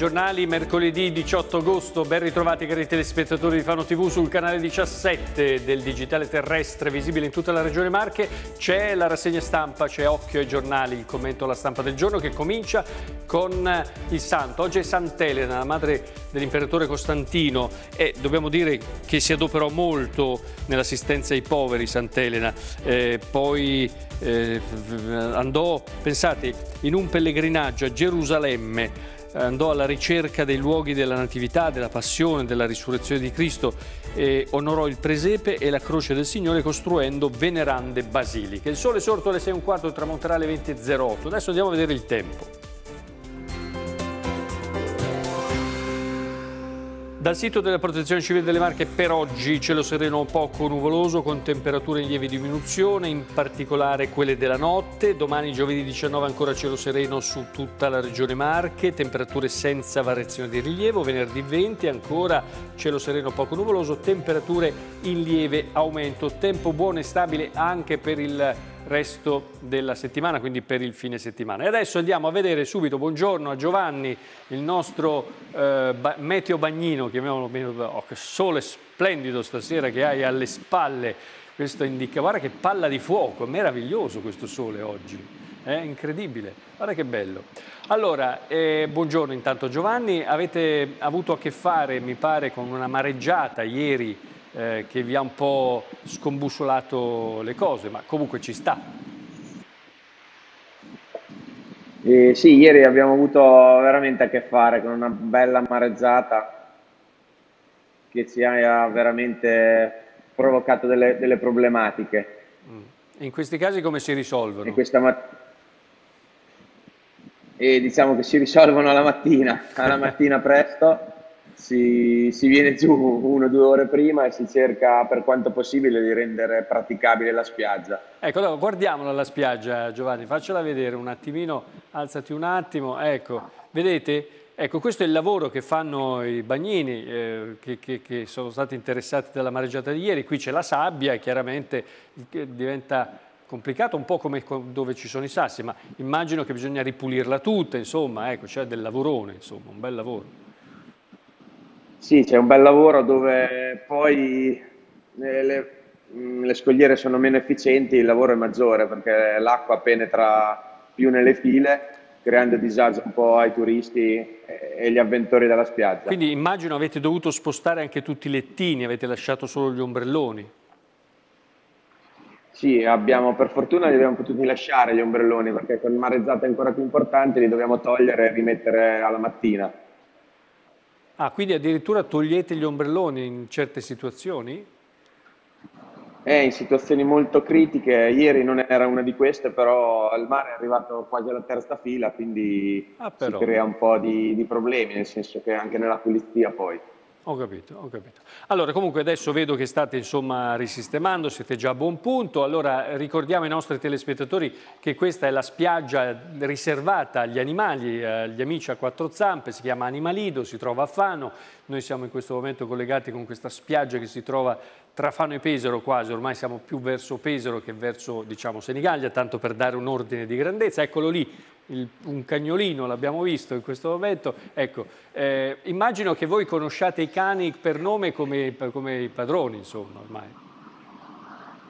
Giornali, mercoledì 18 agosto, ben ritrovati cari telespettatori di Fano TV sul canale 17 del digitale terrestre visibile in tutta la regione Marche. C'è la rassegna stampa, c'è Occhio ai giornali, il commento alla stampa del giorno che comincia con il santo. Oggi è Sant'Elena, la madre dell'imperatore Costantino e dobbiamo dire che si adoperò molto nell'assistenza ai poveri Sant'Elena. Eh, poi eh, andò, pensate, in un pellegrinaggio a Gerusalemme andò alla ricerca dei luoghi della Natività, della Passione, della Risurrezione di Cristo e onorò il presepe e la croce del Signore costruendo venerande basiliche. Il sole sorto alle 6 e tramonterà alle 20.08. Adesso andiamo a vedere il tempo. Dal sito della Protezione Civile delle Marche per oggi cielo sereno poco nuvoloso con temperature in lieve diminuzione, in particolare quelle della notte. Domani giovedì 19 ancora cielo sereno su tutta la regione Marche, temperature senza variazione di rilievo. Venerdì 20 ancora cielo sereno poco nuvoloso, temperature in lieve aumento. Tempo buono e stabile anche per il resto della settimana, quindi per il fine settimana. E adesso andiamo a vedere subito, buongiorno a Giovanni, il nostro eh, meteo bagnino, chiamiamolo oh, che sole splendido stasera che hai alle spalle, questo indica, guarda che palla di fuoco, meraviglioso questo sole oggi, è incredibile, guarda che bello. Allora, eh, buongiorno intanto Giovanni, avete avuto a che fare, mi pare, con una mareggiata ieri eh, che vi ha un po' scombussolato le cose, ma comunque ci sta. Eh, sì, ieri abbiamo avuto veramente a che fare con una bella marezzata che ci ha veramente provocato delle, delle problematiche. Mm. In questi casi come si risolvono? E questa mat- e diciamo che si risolvono alla mattina, alla mattina presto si, si, viene giù una o due ore prima e si cerca per quanto possibile di rendere praticabile la spiaggia. Ecco, guardiamola la spiaggia Giovanni, faccela vedere un attimino, alzati un attimo, ecco, vedete? Ecco, questo è il lavoro che fanno i bagnini eh, che, che, che, sono stati interessati dalla mareggiata di ieri. Qui c'è la sabbia chiaramente diventa complicato un po' come dove ci sono i sassi, ma immagino che bisogna ripulirla tutta, insomma, ecco, c'è del lavorone, insomma, un bel lavoro. Sì, c'è un bel lavoro dove poi eh, le, mm, le, scogliere sono meno efficienti, il lavoro è maggiore perché l'acqua penetra più nelle file, creando disagio un po' ai turisti e gli avventori della spiaggia. Quindi immagino avete dovuto spostare anche tutti i lettini, avete lasciato solo gli ombrelloni. Sì, abbiamo, per fortuna li abbiamo potuti lasciare gli ombrelloni perché con marezzate ancora più importanti li dobbiamo togliere e rimettere alla mattina. Ah, quindi addirittura togliete gli ombrelloni in certe situazioni? Eh, in situazioni molto critiche, ieri non era una di queste, però il mare è arrivato quasi alla terza fila, quindi ah, si crea un po' di, di problemi, nel senso che anche nella pulizia poi. Ho capito, ho capito. Allora, comunque adesso vedo che state insomma risistemando, siete già a buon punto. Allora, ricordiamo ai nostri telespettatori che questa è la spiaggia riservata agli animali, agli amici a quattro zampe, si chiama Animalido, si trova a Fano. Noi siamo in questo momento collegati con questa spiaggia che si trova tra Fano e Pesaro quasi, ormai siamo più verso Pesaro che verso, diciamo, Senigallia, tanto per dare un ordine di grandezza. Eccolo lì, il, un cagnolino, l'abbiamo visto in questo momento. Ecco, eh, immagino che voi conosciate i cani per nome come, come, i padroni, insomma, ormai.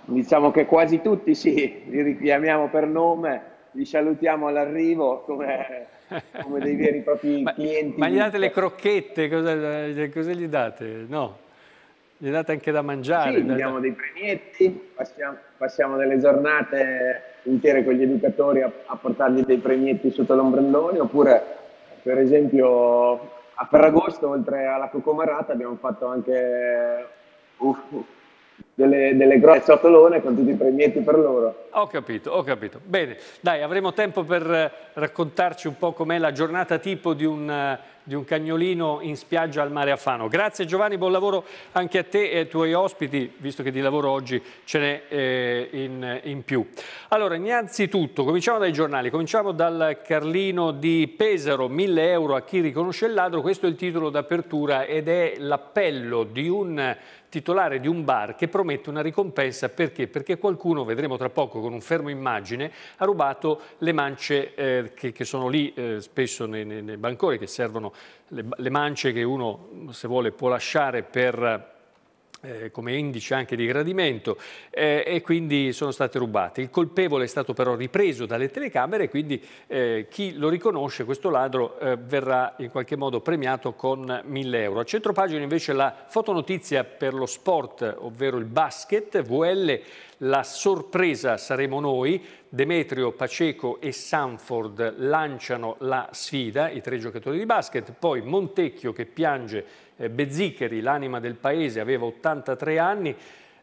Diciamo che quasi tutti sì, li richiamiamo per nome, li salutiamo all'arrivo come, come dei veri e propri ma, clienti. Ma gli date le crocchette, cosa, cosa gli date? No? Gli date anche da mangiare? Sì, gli diamo dei premietti, passiamo, passiamo, delle giornate intere con gli educatori a, a portargli dei premietti sotto l'ombrellone, oppure per esempio a Ferragosto, oltre alla cocomarata, abbiamo fatto anche uh, delle, delle grosse ciotolone con tutti i premietti per loro. Ho capito, ho capito. Bene, dai, avremo tempo per raccontarci un po' com'è la giornata tipo di un di un cagnolino in spiaggia al mare a Fano. Grazie Giovanni, buon lavoro anche a te e ai tuoi ospiti, visto che di lavoro oggi ce n'è eh, in, in, più. Allora, innanzitutto, cominciamo dai giornali, cominciamo dal Carlino di Pesaro, 1000 euro a chi riconosce il ladro, questo è il titolo d'apertura ed è l'appello di un titolare di un bar che promette una ricompensa perché? Perché qualcuno, vedremo tra poco con un fermo immagine, ha rubato le mance eh, che, che, sono lì eh, spesso nei, nei, banconi che servono le, le mance che uno se vuole può lasciare per eh, come indice anche di gradimento eh, e quindi sono state rubate. Il colpevole è stato però ripreso dalle telecamere e quindi eh, chi lo riconosce, questo ladro, eh, verrà in qualche modo premiato con 1000 euro. A centropagina invece la fotonotizia per lo sport, ovvero il basket, VL, la sorpresa saremo noi, Demetrio, Paceco e Sanford lanciano la sfida, i tre giocatori di basket, poi Montecchio che piange Bezzicheri, l'anima del paese, aveva 83 anni,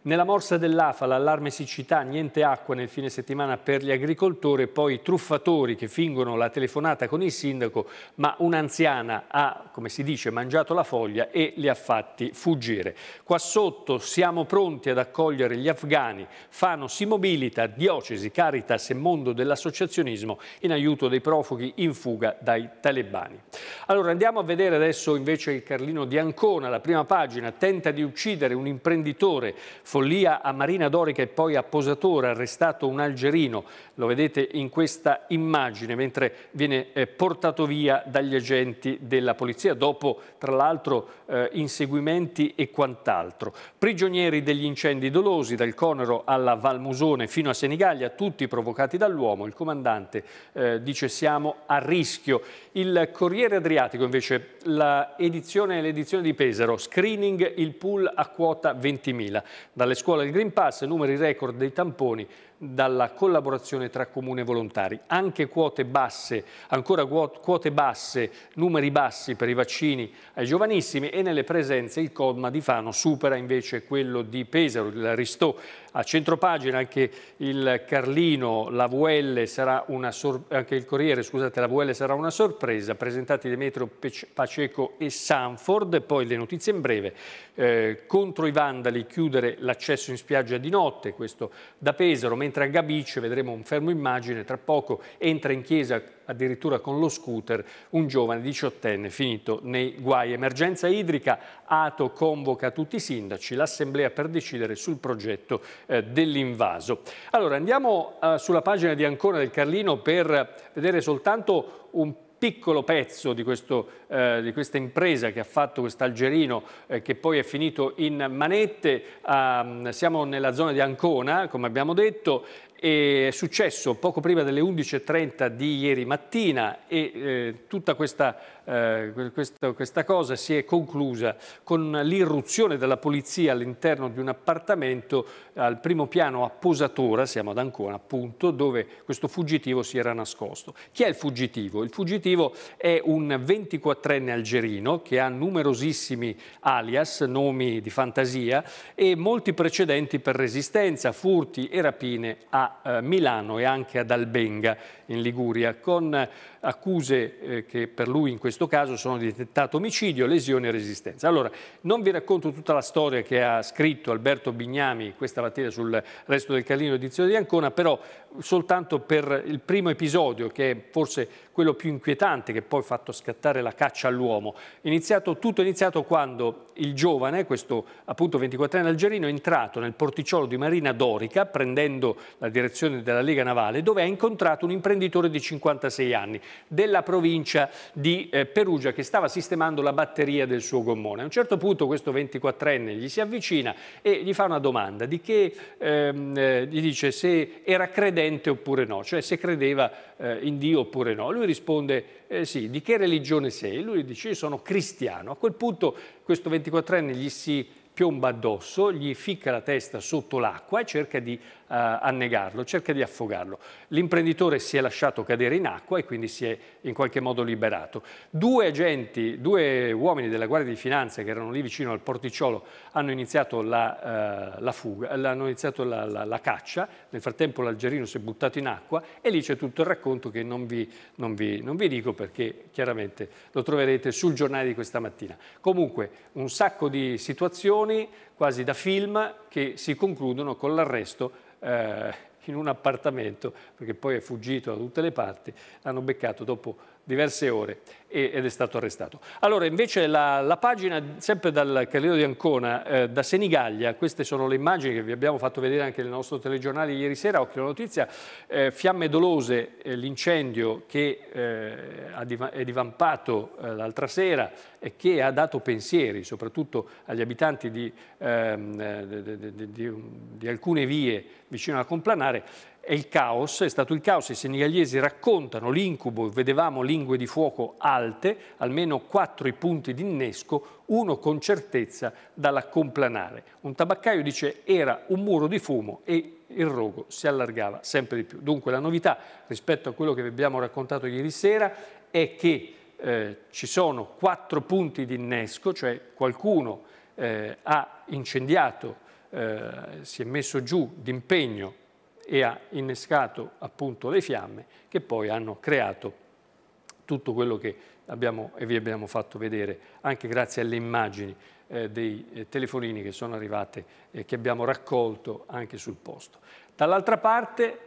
nella morsa dell'AFA l'allarme siccità, niente acqua nel fine settimana per gli agricoltori poi truffatori che fingono la telefonata con il sindaco, ma un'anziana ha, come si dice, mangiato la foglia e li ha fatti fuggire. Qua sotto siamo pronti ad accogliere gli afghani, Fano si mobilita, Diocesi, Caritas e mondo dell'associazionismo in aiuto dei profughi in fuga dai talebani. Allora andiamo a vedere adesso invece il Carlino di Ancona, la prima pagina, tenta di uccidere un imprenditore Follia a Marina Dorica e poi a Posatore, arrestato un algerino, lo vedete in questa immagine, mentre viene eh, portato via dagli agenti della polizia, dopo tra l'altro eh, inseguimenti e quant'altro. Prigionieri degli incendi dolosi, dal Conero alla Valmusone fino a Senigallia, tutti provocati dall'uomo. Il comandante eh, dice siamo a rischio. Il Corriere Adriatico invece, l'edizione di Pesaro, screening il pool a quota 20.000. Dalle scuole il Green Pass, numeri record dei tamponi, dalla collaborazione tra comune e volontari. Anche quote basse, ancora quote basse, numeri bassi per i vaccini ai giovanissimi e nelle presenze il Codma di Fano supera invece quello di Pesaro, il Ristò. A centropagina anche il Carlino, la VL sarà una anche il Corriere, scusate, la VL sarà una sorpresa, presentati Demetrio Paceco e Sanford, poi le notizie in breve, eh, contro i vandali chiudere l'accesso in spiaggia di notte, questo da Pesaro, mentre a Gabice, vedremo un fermo immagine, tra poco entra in chiesa addirittura con lo scooter un giovane diciottenne finito nei guai. Emergenza idrica, Ato convoca tutti i sindaci, l'assemblea per decidere sul progetto eh, dell'invaso. Allora andiamo eh, sulla pagina di Ancona del Carlino per vedere soltanto un piccolo pezzo di, questo, eh, di, questa impresa che ha fatto quest'algerino eh, che poi è finito in manette. Uh, siamo nella zona di Ancona, come abbiamo detto, è successo poco prima delle 11.30 di ieri mattina e eh, tutta questa eh, questa, questa, cosa si è conclusa con l'irruzione della polizia all'interno di un appartamento al primo piano a Posatora, siamo ad Ancona appunto, dove questo fuggitivo si era nascosto. Chi è il fuggitivo? Il fuggitivo è un 24enne algerino che ha numerosissimi alias, nomi di fantasia e molti precedenti per resistenza, furti e rapine a eh, Milano e anche ad Albenga in Liguria, con accuse eh, che per lui in questo caso sono di tentato omicidio, lesioni e resistenza. Allora, non vi racconto tutta la storia che ha scritto Alberto Bignami questa mattina sul resto del Carlino edizione di Ancona, però soltanto per il primo episodio, che è forse quello più inquietante che poi ha fatto scattare la caccia all'uomo. Tutto è iniziato quando il giovane, questo appunto 24enne algerino, è entrato nel porticciolo di Marina Dorica, prendendo la direzione della Lega Navale, dove ha incontrato un imprenditore di 56 anni della provincia di eh, Perugia che stava sistemando la batteria del suo gommone. A un certo punto questo 24enne gli si avvicina e gli fa una domanda di che ehm, eh, gli dice se era credente oppure no, cioè se credeva eh, in Dio oppure no. Lui risponde eh, sì, di che religione sei? Lui dice io sono cristiano. A quel punto questo 24enne gli si piomba addosso, gli ficca la testa sotto l'acqua e cerca di a negarlo, cerca di affogarlo. L'imprenditore si è lasciato cadere in acqua e quindi si è in qualche modo liberato. Due agenti, due uomini della Guardia di Finanza che erano lì vicino al porticciolo hanno iniziato la, uh, la fuga, hanno iniziato la, la, la, caccia, nel frattempo l'algerino si è buttato in acqua e lì c'è tutto il racconto che non vi, non, vi, non vi dico perché chiaramente lo troverete sul giornale di questa mattina. Comunque un sacco di situazioni quasi da film che si concludono con l'arresto eh, in un appartamento, perché poi è fuggito da tutte le parti, l'hanno beccato dopo diverse ore ed è stato arrestato. Allora invece la, la pagina, sempre dal Carlino di Ancona, eh, da Senigallia, queste sono le immagini che vi abbiamo fatto vedere anche nel nostro telegiornale ieri sera, occhio alla notizia, eh, fiamme dolose, eh, l'incendio che eh, è divampato eh, l'altra sera e che ha dato pensieri soprattutto agli abitanti di, ehm, eh, di, di, di alcune vie vicino alla Complanare, è il caos, è stato il caos, i senegaliesi raccontano l'incubo, vedevamo lingue di fuoco alte, almeno quattro i punti di innesco, uno con certezza dalla complanare. Un tabaccaio dice era un muro di fumo e il rogo si allargava sempre di più. Dunque la novità rispetto a quello che vi abbiamo raccontato ieri sera è che eh, ci sono quattro punti di innesco, cioè qualcuno eh, ha incendiato, eh, si è messo giù d'impegno e ha innescato appunto le fiamme che poi hanno creato tutto quello che abbiamo e vi abbiamo fatto vedere anche grazie alle immagini eh, dei eh, telefonini che sono arrivate e che abbiamo raccolto anche sul posto. Dall'altra parte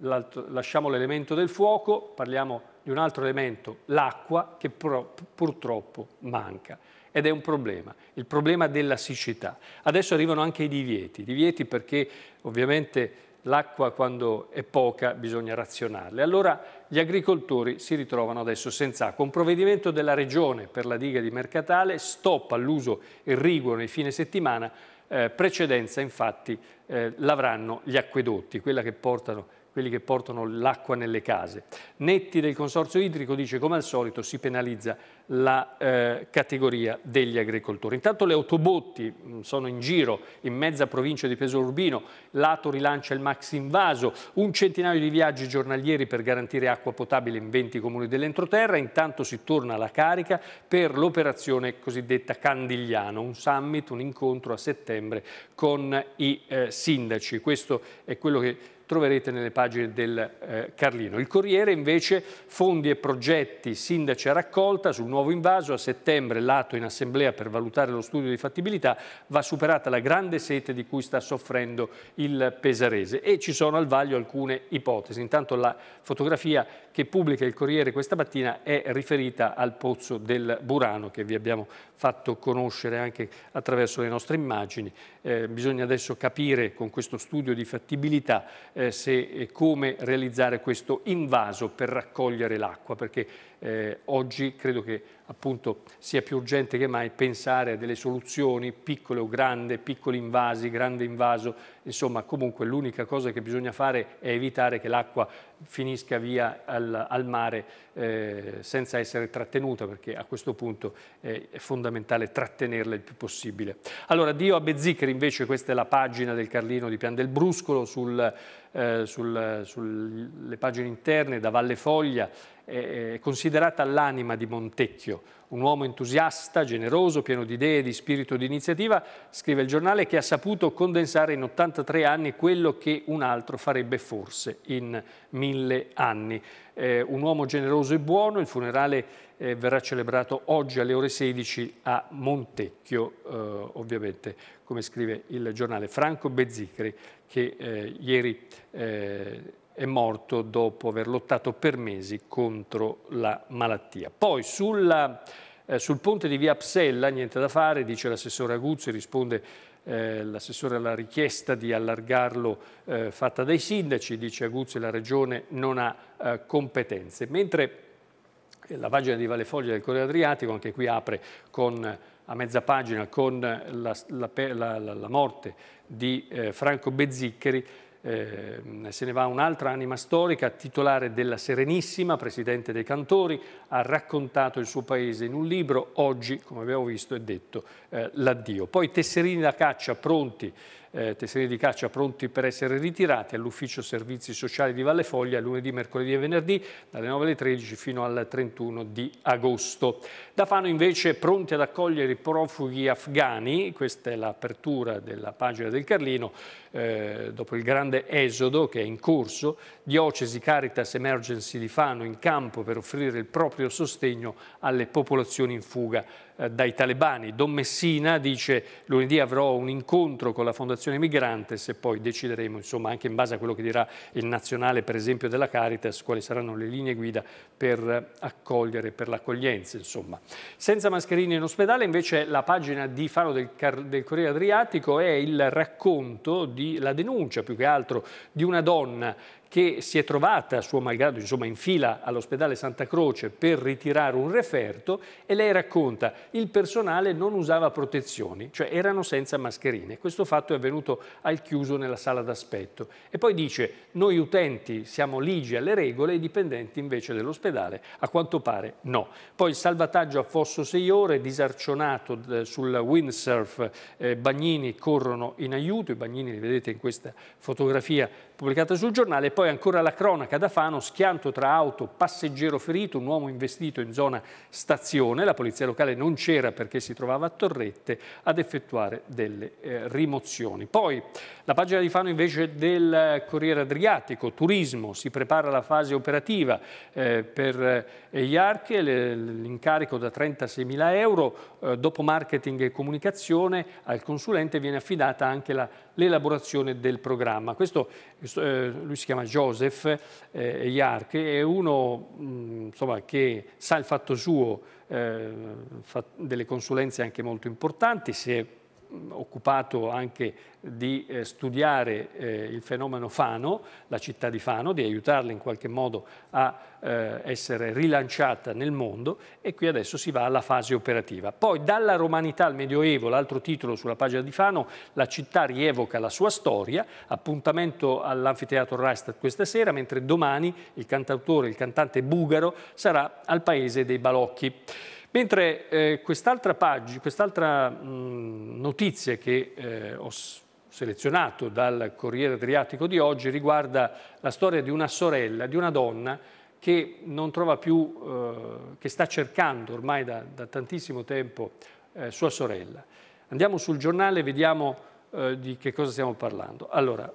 lasciamo l'elemento del fuoco, parliamo di un altro elemento, l'acqua, che purtroppo manca ed è un problema, il problema della siccità. Adesso arrivano anche i divieti, divieti perché ovviamente l'acqua quando è poca bisogna razionarla. Allora gli agricoltori si ritrovano adesso senza acqua. Un provvedimento della Regione per la diga di Mercatale stop all'uso irriguo nei fine settimana, eh, precedenza infatti eh, l'avranno gli acquedotti, che portano quelli che portano l'acqua nelle case. Netti del Consorzio Idrico dice come al solito si penalizza la eh, categoria degli agricoltori. Intanto le autobotti mm, sono in giro in mezza provincia di Pesaro Urbino, Lato rilancia il maxi invaso, un centinaio di viaggi giornalieri per garantire acqua potabile in 20 comuni dell'entroterra, intanto si torna alla carica per l'operazione cosiddetta Candigliano, un summit, un incontro a settembre con i eh, sindaci. Questo è quello che troverete nelle pagine del eh, Carlino. Il Corriere invece fondi e progetti sindaci a raccolta sul nuovo invaso, a settembre l'atto in assemblea per valutare lo studio di fattibilità, va superata la grande sete di cui sta soffrendo il Pesarese e ci sono al vaglio alcune ipotesi. Intanto la fotografia che pubblica il Corriere questa mattina è riferita al pozzo del Burano che vi abbiamo fatto conoscere anche attraverso le nostre immagini. Eh, bisogna adesso capire con questo studio di fattibilità eh, se e come realizzare questo invaso per raccogliere l'acqua, perché eh, oggi credo che appunto sia più urgente che mai pensare a delle soluzioni piccole o grandi, piccoli invasi, grande invaso, insomma comunque l'unica cosa che bisogna fare è evitare che l'acqua finisca via al, al mare eh, senza essere trattenuta perché a questo punto eh, è fondamentale trattenerla il più possibile. Allora Dio a Bezziccheri invece questa è la pagina del Carlino di Pian del Bruscolo sul, eh, sul, sulle pagine interne da Valle Foglia è considerata l'anima di Montecchio, un uomo entusiasta, generoso, pieno di idee, di spirito di iniziativa, scrive il giornale che ha saputo condensare in 83 anni quello che un altro farebbe forse in mille anni. Eh, un uomo generoso e buono, il funerale eh, verrà celebrato oggi alle ore 16 a Montecchio, eh, ovviamente come scrive il giornale Franco Bezzicri che eh, ieri eh, è morto dopo aver lottato per mesi contro la malattia. Poi sulla, eh, sul ponte di via Psella, niente da fare, dice l'assessore Aguzzi, risponde eh, l'assessore alla richiesta di allargarlo eh, fatta dai sindaci, dice Aguzzi la regione non ha eh, competenze, mentre la pagina di Valle Foglia del Corriere Adriatico, anche qui apre con, a mezza pagina con la, la, la, la morte di eh, Franco Bezziccheri, eh, se ne va un'altra anima storica, titolare della Serenissima, presidente dei cantori, ha raccontato il suo paese in un libro, oggi, come abbiamo visto, è detto eh, l'addio. Poi tesserini da caccia pronti eh, tesserini di caccia pronti per essere ritirati all'ufficio servizi sociali di Valle Foglia lunedì, mercoledì e venerdì dalle 9 alle 13 fino al 31 di agosto. Da Fano invece pronti ad accogliere i profughi afghani, questa è l'apertura della pagina del Carlino, eh, dopo il grande esodo che è in corso, Diocesi Caritas Emergency di Fano in campo per offrire il proprio sostegno alle popolazioni in fuga dai talebani. Don Messina dice lunedì avrò un incontro con la Fondazione Migrantes e poi decideremo, insomma, anche in base a quello che dirà il nazionale, per esempio, della Caritas, quali saranno le linee guida per accogliere, per l'accoglienza, insomma. Senza mascherine in ospedale, invece, la pagina di Faro del, del Corriere Adriatico è il racconto di la denuncia, più che altro, di una donna che si è trovata, suo malgrado, insomma, in fila all'ospedale Santa Croce per ritirare un referto e lei racconta il personale non usava protezioni, cioè erano senza mascherine. Questo fatto è avvenuto al chiuso nella sala d'aspetto. E poi dice noi utenti siamo ligi alle regole, i dipendenti invece dell'ospedale a quanto pare no. Poi il salvataggio a Fosso 6 ore, disarcionato eh, sul windsurf, eh, bagnini corrono in aiuto, i bagnini li vedete in questa fotografia pubblicata sul giornale, poi ancora la cronaca da Fano, schianto tra auto, passeggero ferito, un uomo investito in zona stazione, la polizia locale non c'era perché si trovava a Torrette ad effettuare delle eh, rimozioni. Poi la pagina di Fano invece del Corriere Adriatico, turismo, si prepara la fase operativa eh, per eh, IARC, l'incarico da 36 mila euro, eh, dopo marketing e comunicazione al consulente viene affidata anche l'elaborazione del programma. Questo, lui si chiama Joseph eh, Iarche, è uno mh, insomma, che sa il fatto suo, eh, fa delle consulenze anche molto importanti, si è occupato anche di eh, studiare eh, il fenomeno Fano, la città di Fano, di aiutarla in qualche modo a eh, essere rilanciata nel mondo e qui adesso si va alla fase operativa. Poi dalla romanità al Medioevo, l'altro titolo sulla pagina di Fano, la città rievoca la sua storia, appuntamento all'anfiteatro Rastatt questa sera, mentre domani il cantautore, il cantante Bugaro sarà al paese dei Balocchi. Mentre eh, quest'altra pagina, quest'altra notizia che eh, ho selezionato dal Corriere Adriatico di oggi riguarda la storia di una sorella, di una donna che non trova più, eh, che sta cercando ormai da, da tantissimo tempo eh, sua sorella. Andiamo sul giornale e vediamo eh, di che cosa stiamo parlando. Allora,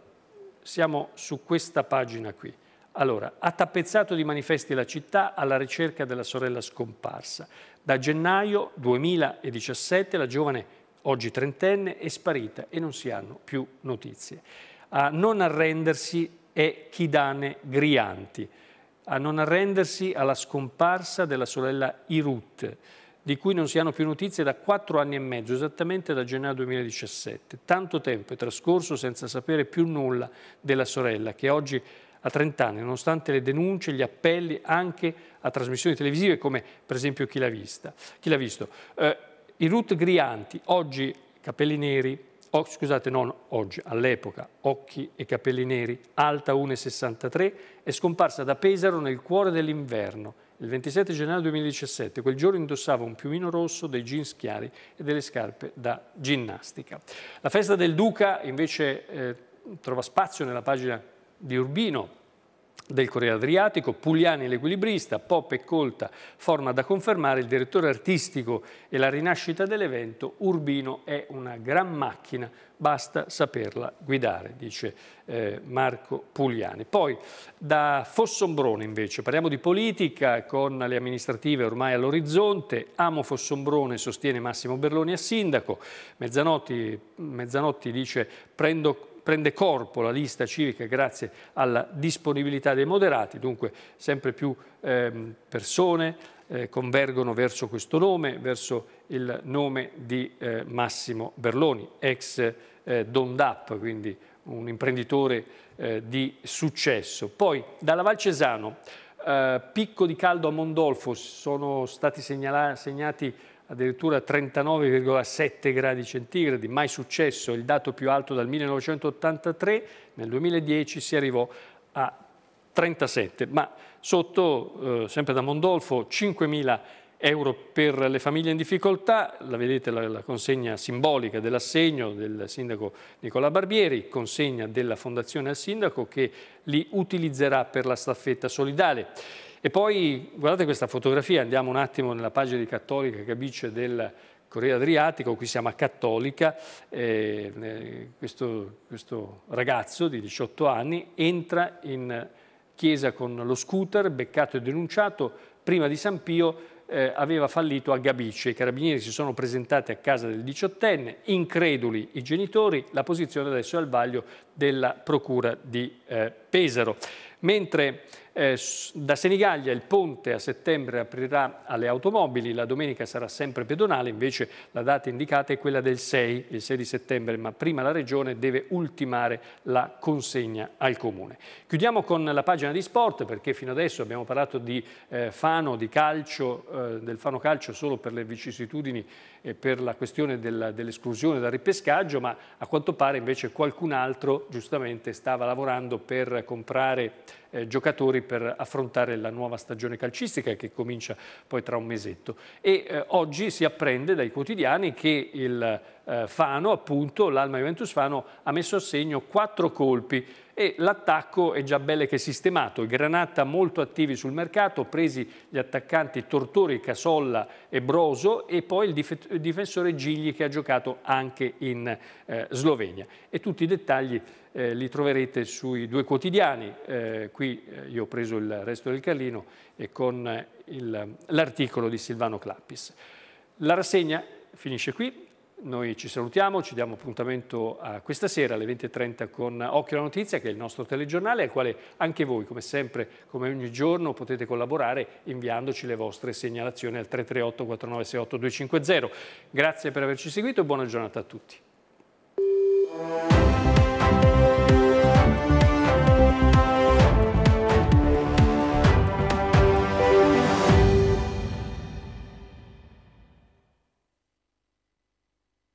siamo su questa pagina qui. Allora, ha tappezzato di manifesti la città alla ricerca della sorella scomparsa. Da gennaio 2017 la giovane, oggi trentenne, è sparita e non si hanno più notizie. A non arrendersi è Chidane Grianti, a non arrendersi alla scomparsa della sorella Irut, di cui non si hanno più notizie da quattro anni e mezzo, esattamente da gennaio 2017. Tanto tempo è trascorso senza sapere più nulla della sorella, che oggi a 30 anni, nonostante le denunce, gli appelli anche a trasmissioni televisive come per esempio Chi l'ha vista. Chi l'ha visto? Eh, I Ruth Grianti, oggi capelli neri, oh, scusate, non oggi, all'epoca, occhi e capelli neri, alta 1,63, è scomparsa da Pesaro nel cuore dell'inverno. Il 27 gennaio 2017, quel giorno indossava un piumino rosso, dei jeans chiari e delle scarpe da ginnastica. La festa del Duca invece eh, trova spazio nella pagina di Urbino del Corriere Adriatico, Pugliani l'equilibrista, Pop e Colta, forma da confermare, il direttore artistico e la rinascita dell'evento, Urbino è una gran macchina, basta saperla guidare, dice eh, Marco Pugliani. Poi da Fossombrone invece, parliamo di politica con le amministrative ormai all'orizzonte, amo Fossombrone, sostiene Massimo Berloni a sindaco, Mezzanotti, Mezzanotti dice prendo prende corpo la lista civica grazie alla disponibilità dei moderati, dunque sempre più eh, persone eh, convergono verso questo nome, verso il nome di eh, Massimo Berloni, ex eh, Don Dap, quindi un imprenditore eh, di successo. Poi dalla Val Cesano, eh, picco di caldo a Mondolfo, sono stati segnati addirittura 39,7 gradi centigradi, mai successo, il dato più alto dal 1983, nel 2010 si arrivò a 37, ma sotto, eh, sempre da Mondolfo, 5.000 euro per le famiglie in difficoltà, la vedete la, la consegna simbolica dell'assegno del sindaco Nicola Barbieri, consegna della fondazione al sindaco che li utilizzerà per la staffetta solidale. E poi guardate questa fotografia, andiamo un attimo nella pagina di Cattolica Cabice del Corriere Adriatico, qui siamo a Cattolica, eh, eh, questo, questo ragazzo di 18 anni entra in chiesa con lo scooter, beccato e denunciato, prima di San Pio eh, aveva fallito a Gabice. I carabinieri si sono presentati a casa del diciottenne, increduli i genitori, la posizione adesso è al vaglio della procura di eh, Pesaro. Mentre eh, da Senigallia il ponte a settembre aprirà alle automobili, la domenica sarà sempre pedonale, invece la data indicata è quella del 6, il 6 di settembre, ma prima la Regione deve ultimare la consegna al Comune. Chiudiamo con la pagina di sport perché fino adesso abbiamo parlato di eh, Fano, di calcio, eh, del Fano Calcio solo per le vicissitudini e per la questione dell'esclusione dal ripescaggio, ma a quanto pare invece qualcun altro giustamente stava lavorando per comprare eh, giocatori per affrontare la nuova stagione calcistica che comincia poi tra un mesetto. E eh, oggi si apprende dai quotidiani che il eh, Fano, appunto, l'Alma Juventus Fano, ha messo a segno quattro colpi e l'attacco è già belle che sistemato. Granata molto attivi sul mercato, presi gli attaccanti Tortori, Casolla e Broso e poi il, dif il difensore Gigli che ha giocato anche in eh, Slovenia. E tutti i dettagli eh, li troverete sui due quotidiani. Eh, qui eh, io ho preso il resto del Carlino e con eh, l'articolo di Silvano Clappis. La rassegna finisce qui, noi ci salutiamo, ci diamo appuntamento a questa sera alle 20.30 con Occhio alla Notizia, che è il nostro telegiornale, al quale anche voi, come sempre, come ogni giorno, potete collaborare inviandoci le vostre segnalazioni al 338 4968 250. Grazie per averci seguito e buona giornata a tutti.